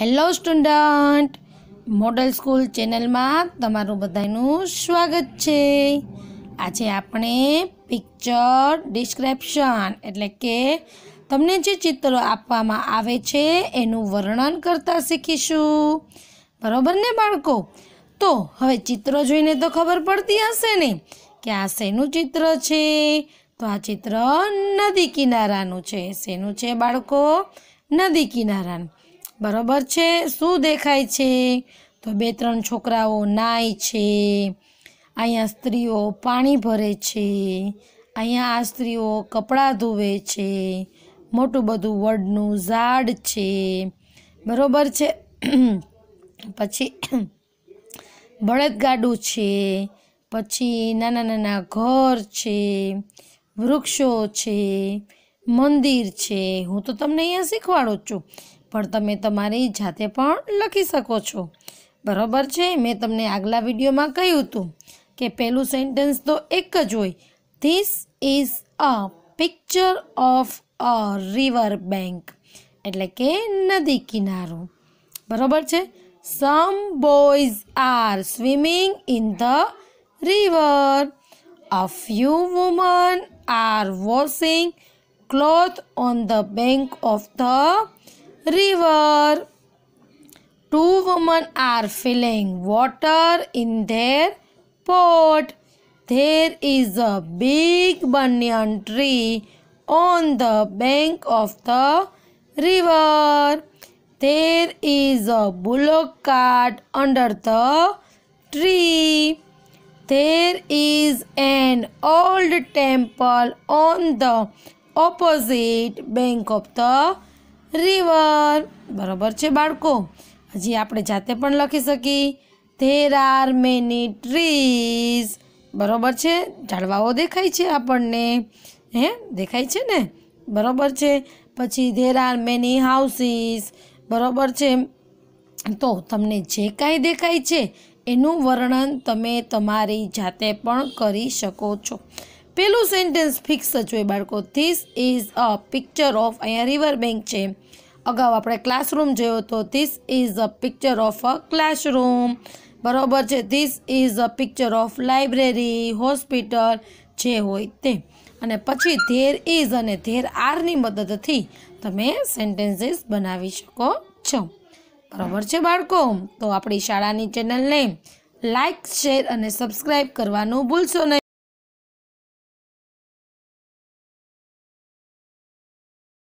Hello student. Model school ચેનલમાં તમારું બધાનું સ્વાગત છે. આજે આપણે પિક્ચર ડિસ્ક્રિપ્શન, એટલે કે તમને જે ચિત્રો આપવામાં આવે છે એનું વર્ણન કરતા શીખીશું. બરાબર ને બાળકો? તો હવે ચિત્રો જોઈને તો ખબર પડતી હશે ને કે આ શેનું ચિત્ર છે? તો આ ચિત્ર નદી કિનારાનું છે. શેનું છે બાળકો? નદી કિનારાનું. બરોબર છે? શું દેખાય છે? તો બે ત્રણ છોકરાઓ નાય છે. અહીંયા સ્ત્રીઓ પાણી ભરે છે. અહીંયા આ સ્ત્રીઓ કપડાં ધોવે છે. મોટું બધું વડનું ઝાડ છે. બરોબર છે? પછી બળદગાડું છે. પછી નાના નાના ઘર છે. વૃક્ષો છે. મંદિર છે. હું તો તમને અહીંયા શીખવાડું છું. પણ તમે તમારી જાતે પણ લખી શકો છો. બરાબર છે? મેં તમને આગલા વિડીયોમાં કહ્યું હતું કે પહેલું સેન્ટેન્સ તો એક જ હોય. This is a picture of a river bank એટલે કે નદી કિનારો. બરાબર છે? Some boys are swimming in the river a few women are washing cloth on the bank of the river. Two women are filling water in their pot. There is a big banyan tree on the bank of the river. There is a bullock cart under the tree. There is an old temple on the opposite bank of the river. બરાબર છે બાળકો? હજી આપણે જાતે પણ લખી શકીએ. There are many trees બરાબર છે? ઝાડવાઓ દેખાય છે આપણને. હે? દેખાય છે ને? બરાબર છે? પછી ધેર આર મેની હાઉસીસ બરાબર છે? તો તમને જે કાંઈ દેખાય છે, એનું વર્ણન તમે તમારી જાતે પણ કરી શકો છો. પેલું સેન્ટેન્સ ફિક્સ જ હોય બાળકો. This is a picture of અહીંયા રિવર બેંક છે. અગાઉ આપણે ક્લાસરૂમ જોયો તો this is a picture of a classroom બરાબર છે? This is a picture of library hospital જે હોય તે. અને પછી ધેર ઇઝ અને ધેર આરની મદદથી તમે સેન્ટેન્સીસ બનાવી શકો છો. બરાબર છે બાળકો? તો આપણી શાળાની ચેનલને લાઇક શેર અને સબસ્ક્રાઈબ કરવાનું ભૂલશો નહીં.